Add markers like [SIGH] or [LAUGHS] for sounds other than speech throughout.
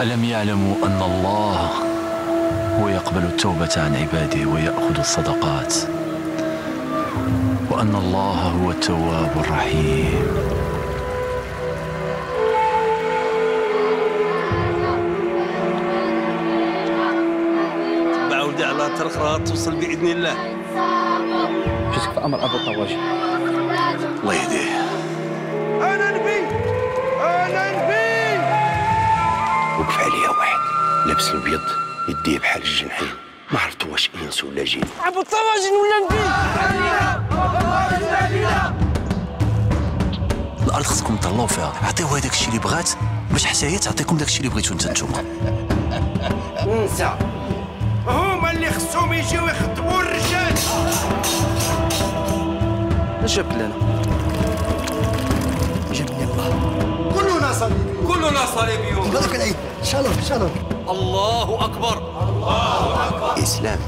ألم يعلموا أن الله هو يقبل التوبة عن عباده ويأخذ الصدقات؟ وأن الله هو التواب الرحيم. بعودة على طريق راه توصل بإذن الله. جزك في أمر أبو الطواجي الله يهديه. وقف عليها واحد. لابس الابيض يديه بحال الجنحين ما عرفتو واش إنس ولا جن. أبو الطواجن ولا نبي؟ الأرض خصكم تهلاو فيها. عطيوها داك الشيء اللي بغات. باش حتى هي تعطيكم داك الشيء اللي بغيتو انت نتوما. انسى. هما اللي خصهم يجيو يخدموا الرجال. اش جابك لنا. صليبيون كلنا صليبيون بارك العيد شالوك شالوك الله أكبر. إسلام.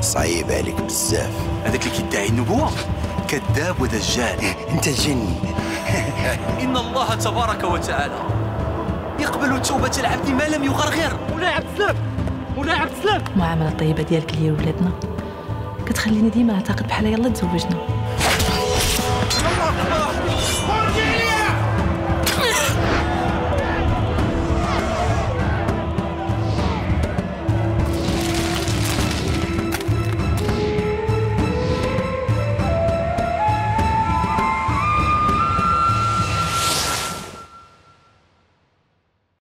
صعيب عليك بزاف. هذاك اللي كيدعي النبوة. كذاب ودجال. أنت جن. [LAUGHS] إن الله تبارك وتعالى يقبل توبة العبد ما لم يغرغر المعامله الطيبة ديالك ليا ولادنا كتخليني ديما نعتقد بحال يلا تزوجنا.